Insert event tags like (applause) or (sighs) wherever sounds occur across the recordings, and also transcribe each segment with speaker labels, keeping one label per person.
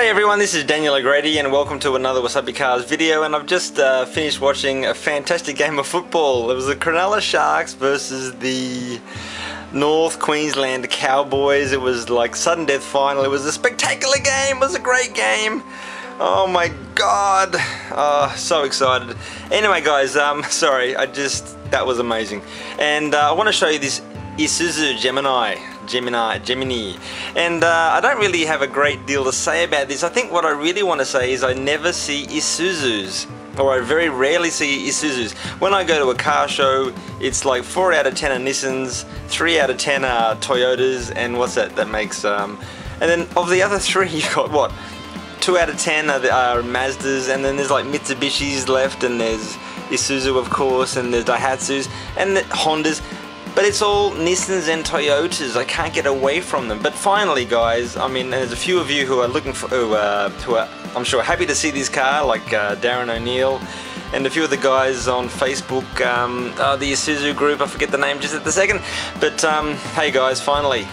Speaker 1: everyone, this is Daniel O'Grady and welcome to another Wasabi Cars video and I've just uh, finished watching a fantastic game of football. It was the Cronulla Sharks versus the North Queensland Cowboys. It was like sudden death final. It was a spectacular game. It was a great game. Oh my god. Oh, so excited. Anyway guys, um, (laughs) sorry, I just, that was amazing. And uh, I want to show you this Isuzu Gemini. Gemini, Gemini. And uh, I don't really have a great deal to say about this. I think what I really want to say is I never see Isuzus or I very rarely see Isuzus. When I go to a car show, it's like 4 out of 10 are Nissans, 3 out of 10 are Toyotas, and what's that? That makes, um, and then of the other (laughs) three, you've got what? 2 out of 10 are, the, are Mazdas, and then there's like Mitsubishis left, and there's Isuzu, of course, and there's Daihatsus, and the Hondas but it's all Nissans and Toyotas. I can't get away from them. But finally, guys, I mean, there's a few of you who are looking for, who, uh, who are, I'm sure, happy to see this car, like uh, Darren O'Neill, and a few of the guys on Facebook, um, uh, the Isuzu group. I forget the name just at the second. But um, hey, guys, finally,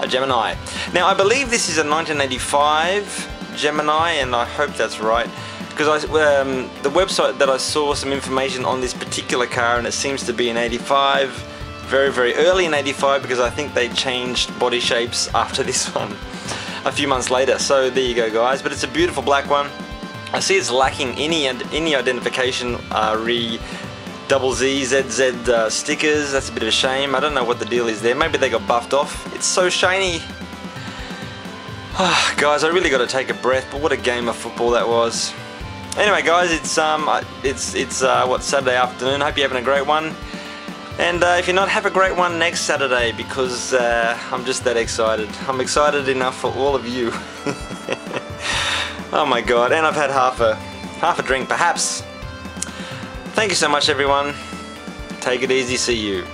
Speaker 1: a Gemini. Now, I believe this is a 1985 Gemini, and I hope that's right because um, the website that I saw some information on this particular car and it seems to be an 85 very, very early in 85 because I think they changed body shapes after (laughs) this one a few months later. So there you go guys, but it's a beautiful black one. I see it's lacking any any identification uh, re double Z, ZZ uh, stickers. That's a bit of a shame. I don't know what the deal is there. Maybe they got buffed off. It's so shiny. (sighs) guys, I really got to take a breath, but what a game of football that was. Anyway, guys, it's um, it's it's uh, what Saturday afternoon. Hope you're having a great one. And uh, if you're not, have a great one next Saturday because uh, I'm just that excited. I'm excited enough for all of you. (laughs) oh my god, and I've had half a, half a drink perhaps. Thank you so much everyone. Take it easy, see you.